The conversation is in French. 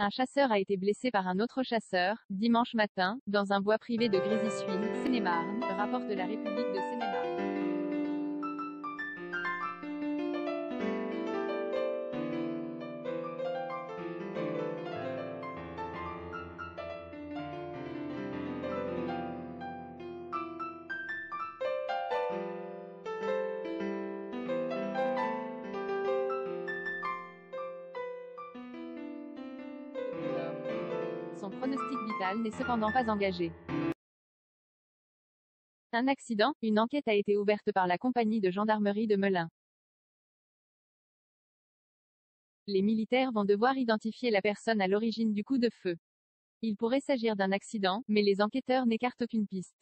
Un chasseur a été blessé par un autre chasseur, dimanche matin, dans un bois privé de Grésy-Suine, Seine-et-Marne, la République de Seine-et-Marne. Son pronostic vital n'est cependant pas engagé. Un accident, une enquête a été ouverte par la compagnie de gendarmerie de Melun. Les militaires vont devoir identifier la personne à l'origine du coup de feu. Il pourrait s'agir d'un accident, mais les enquêteurs n'écartent aucune piste.